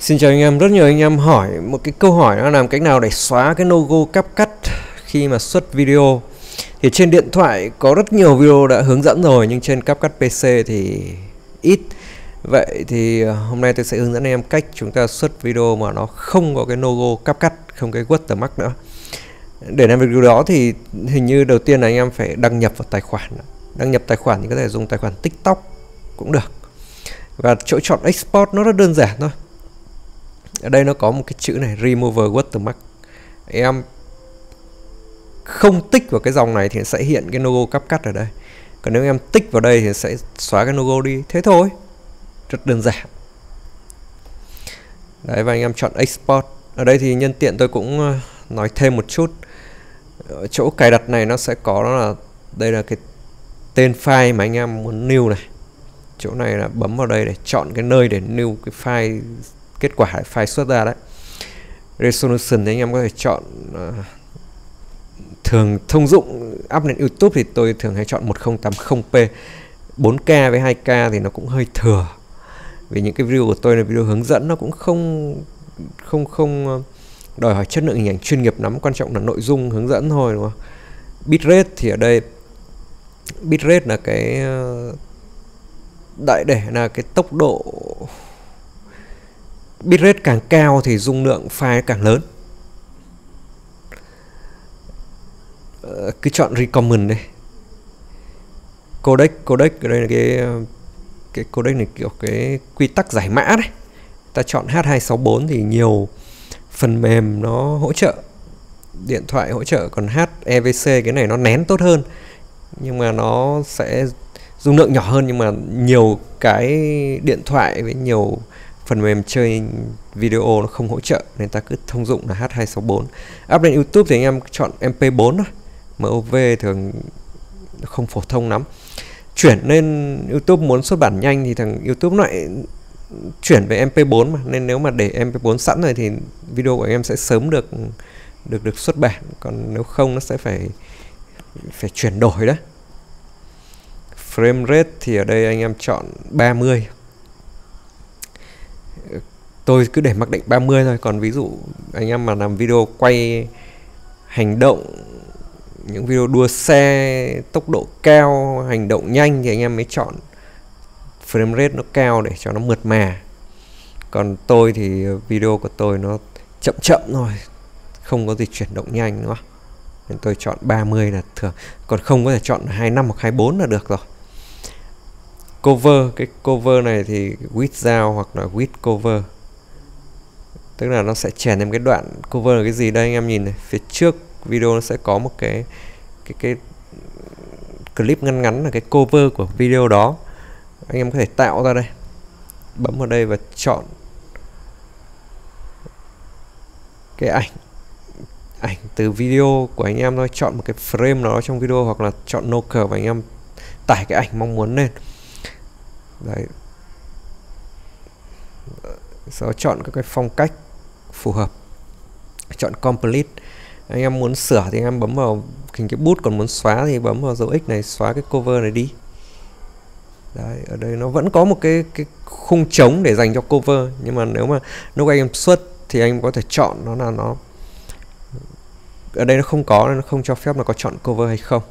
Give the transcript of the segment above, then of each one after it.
Xin chào anh em, rất nhiều anh em hỏi một cái câu hỏi đó làm cách nào để xóa cái logo cắp cắt khi mà xuất video. Thì trên điện thoại có rất nhiều video đã hướng dẫn rồi nhưng trên cắp cắt PC thì ít. Vậy thì ờ, hôm nay tôi sẽ hướng dẫn anh em cách chúng ta xuất video mà nó không có cái logo cắp cắt, không cái watermark nữa. Để làm việc điều đó thì hình như đầu tiên là anh em phải đăng nhập vào tài khoản. Đăng nhập tài khoản thì có thể dùng tài khoản TikTok cũng được. Và chỗ chọn export nó rất đơn giản thôi ở đây nó có một cái chữ này, remover watermark em không tích vào cái dòng này thì sẽ hiện cái logo cắp cắt ở đây. Còn nếu em tích vào đây thì sẽ xóa cái logo đi. Thế thôi. Rất đơn giản. Đấy, và anh em chọn export. Ở đây thì nhân tiện tôi cũng ờ, nói thêm một chút. Ở chỗ cài đặt này nó sẽ có đó là, đây là cái tên file mà anh em muốn new này. Chỗ này là bấm vào đây để chọn cái nơi để new cái file kết quả file xuất ra đấy. Resolution thì anh em có thể chọn uh, thường thông dụng up lên YouTube thì tôi thường hay chọn 1080p 4K với 2K thì nó cũng hơi thừa. Vì những cái video của tôi là video hướng dẫn nó cũng không không không ờ, đòi hỏi chất lượng hình ảnh chuyên nghiệp lắm quan trọng là nội dung hướng dẫn thôi đúng không? Bitrate thì ở đây bitrate là cái ờ, đại để là cái tốc độ bitrate càng cao thì dung lượng file càng lớn. Ờ, cứ chọn recommend đây codec codec ở đây là cái cái codec này kiểu cái quy tắc giải mã đấy. Ta chọn H264 thì nhiều phần mềm nó hỗ trợ, điện thoại hỗ trợ, còn HEVC cái này nó nén tốt hơn. Nhưng mà nó sẽ dung lượng nhỏ hơn, nhưng mà nhiều cái điện thoại với nhiều phần mềm chơi video nó không hỗ trợ nên ta cứ thông dụng là H264 up lên YouTube thì anh em chọn MP4 thôi. MOV thường không phổ thông lắm. Chuyển lên YouTube muốn xuất bản nhanh thì thằng YouTube lại chuyển về MP4 mà. Nên nếu mà để MP4 sẵn rồi thì video của anh em sẽ sớm được được được xuất bản. Còn nếu không nó sẽ phải phải chuyển đổi đó. Frame rate thì ở đây anh em chọn 30 tôi cứ để mặc định 30 thôi. Còn ví dụ anh em mà làm video quay hành động, những video đua xe tốc độ cao, hành động nhanh thì anh em mới chọn frame rate nó cao để cho nó mượt mà. Còn tôi thì video của tôi nó chậm chậm thôi, không có gì chuyển động nhanh nữa. Nên tôi chọn 30 là thường. Còn không có thể chọn 25 hoặc 24 là được rồi. Cover, cái cover này thì with down hoặc là with cover tức là nó sẽ chèn thêm cái đoạn cover là cái gì? Đây anh em nhìn này, phía trước video nó sẽ có một cái cái cái clip ngắn ngắn là cái cover của video đó. Anh em có thể tạo ra đây. Bấm vào đây và chọn cái ảnh ảnh từ video của anh em thôi. Chọn một cái frame nào đó trong video hoặc là chọn no cờ và anh em tải cái ảnh mong muốn lên. Đấy. Sau đó chọn các cái phong cách phù hợp. Chọn complete. Anh em muốn sửa thì anh em bấm vào hình cái bút còn muốn xóa thì bấm vào dấu x này xóa cái cover này đi. Đấy, ở đây nó vẫn có một cái cái khung trống để dành cho cover nhưng mà nếu mà lúc anh em xuất thì anh có thể chọn nó là nó. Ở đây nó không có nên nó không cho phép là có chọn cover hay không.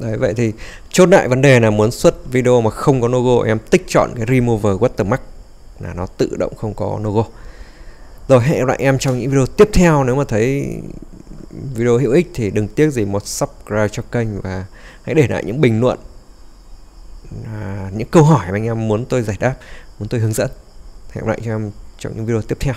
Đấy, vậy thì chốt lại vấn đề là muốn xuất video mà không có logo em tích chọn cái remover watermark là nó tự động không có logo rồi hẹn gặp lại em trong những video tiếp theo. Nếu mà thấy video hữu ích thì đừng tiếc gì một subscribe cho kênh và hãy để lại những bình luận à, những câu hỏi mà anh em muốn tôi giải đáp muốn tôi hướng dẫn. Hẹn gặp lại cho em trong những video tiếp theo.